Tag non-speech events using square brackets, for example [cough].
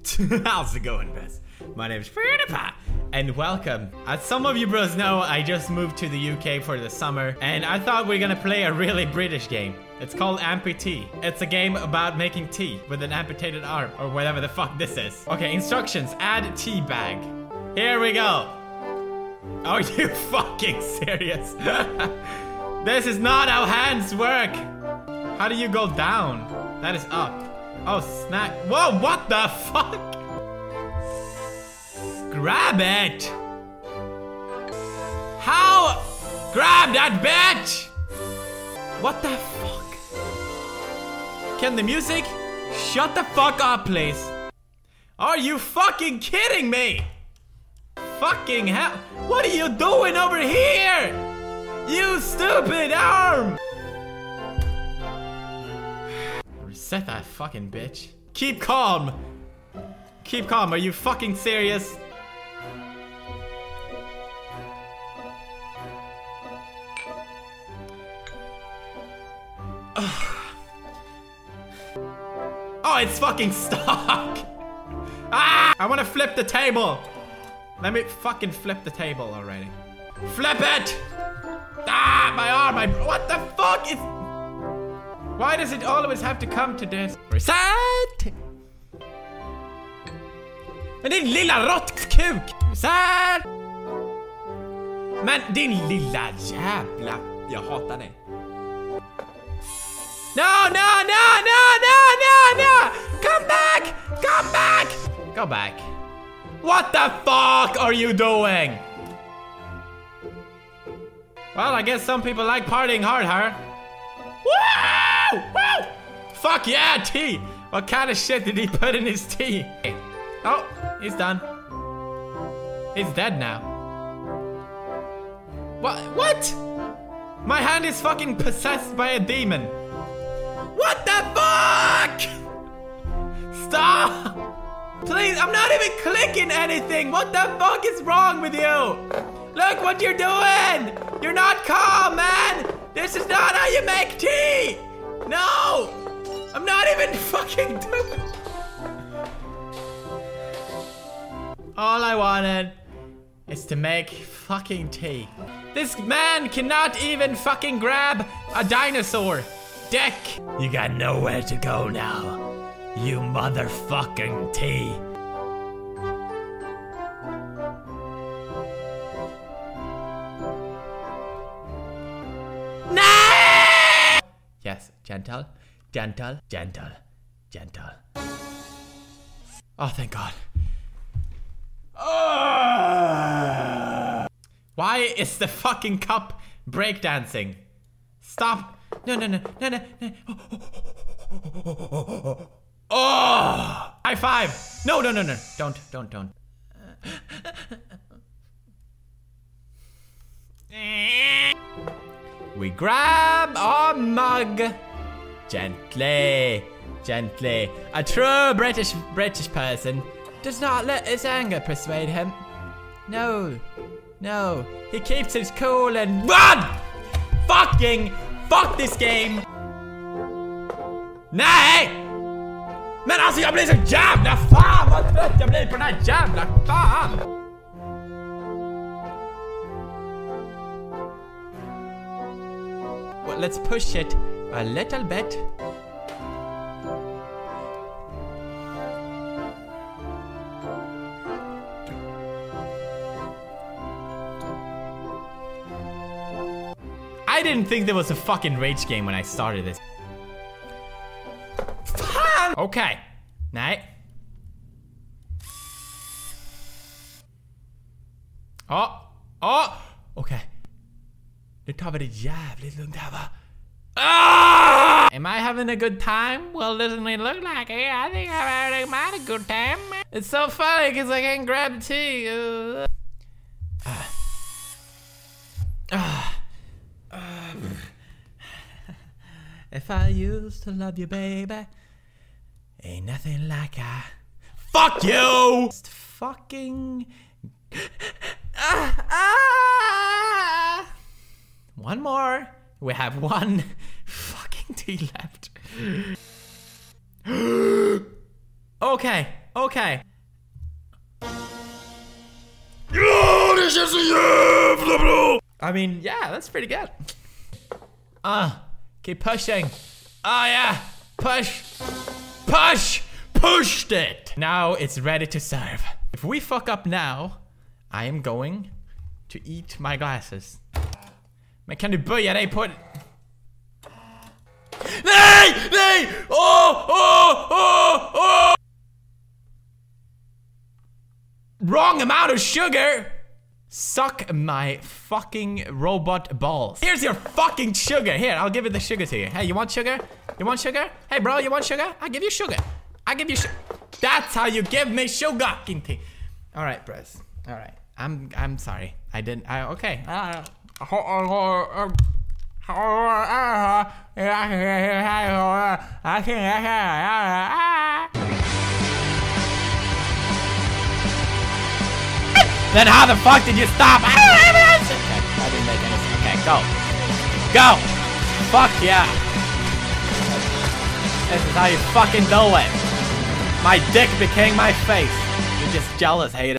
[laughs] How's it going, Bess? My name is PewDiePie, and welcome. As some of you bros know, I just moved to the UK for the summer, and I thought we are gonna play a really British game. It's called AmpuTea. It's a game about making tea with an amputated arm, or whatever the fuck this is. Okay, instructions. Add tea bag. Here we go. Are you [laughs] fucking serious? [laughs] this is not how hands work. How do you go down? That is up. Oh, snack. Whoa, what the fuck? Grab it! How? Grab that bitch! What the fuck? Can the music? Shut the fuck up, please. Are you fucking kidding me? Fucking hell. What are you doing over here? You stupid arm! Set that fucking bitch. Keep calm. Keep calm. Are you fucking serious? Oh, it's fucking stuck. [laughs] Ah! I want to flip the table. Let me fucking flip the table already. Flip it! Ah, my arm, my... What the fuck is... Why does it always have to come to this? Reset! Men din lilla råttkuk! Reset! Men din lilla jävla... Jag hatar dig. No, no, no, no, no, no, no! Come back! Come back! Go back. What the fuck are you doing? Well, I guess some people like partying hard, huh? Woo! Woo! Fuck yeah, tea! What kind of shit did he put in his tea? Oh, he's done. He's dead now. What? What? My hand is fucking possessed by a demon. What the fuck? Stop! Please, I'm not even clicking anything. What the fuck is wrong with you? Look what you're doing. You're not calm, man. This is not how you make tea! No! I'm not even fucking doing All I wanted is to make fucking tea. This man cannot even fucking grab a dinosaur. Dick! You got nowhere to go now. You motherfucking tea. Gentle, gentle, gentle, gentle. Oh, thank God. Why is the fucking cup breakdancing? Stop. No, no, no, no, no, no. Oh! High five. No, no, no, no. Don't, don't, don't. We grab our mug gently, gently. A true British British person does not let his anger persuade him. No, no. He keeps his cool and run. Fucking fuck this game. Nej! Men alltså jag blir så jävla fan vad trött jag blir på den här jävla fan! let's push it a little bit. I didn't think there was a fucking rage game when I started this. Okay. Nej. Ja. Ja. Okej. Nu tar vi det jävligt lugnt här va. Ah! Am I having a good time? Well, doesn't it look like it? I think I'm having a mighty good time. It's so funny because I can't grab the tea. Uh, uh, uh, if I used to love you, baby, ain't nothing like I. Fuck you! Just fucking. ah, ah! One more. We have one fucking [laughs] tea left. okay. okay. I mean, yeah, that's pretty good. Ah, uh, keep pushing. Oh yeah, push, push, pushed it. Now it's ready to serve. If we fuck up now, I am going to eat my glasses. Men kan du böja dig på... Nej! Nej! Oh, oh, oh, oh! Wrong amount of sugar! Suck my fucking robot balls. Here's your fucking sugar. Here, I'll give it the sugar to you. Hey, you want sugar? You want sugar? Hey, bro, you want sugar? I give you sugar. I give you sugar. That's how you give me sugar. All right, bros. All right. I'm I'm sorry. I didn't. I okay. [laughs] Uh, then how the fuck did you stop? okay, I didn't make any sense. Okay, go. Go! Fuck yeah. This is how you fucking do it. My dick became my face. You're just jealous, hater.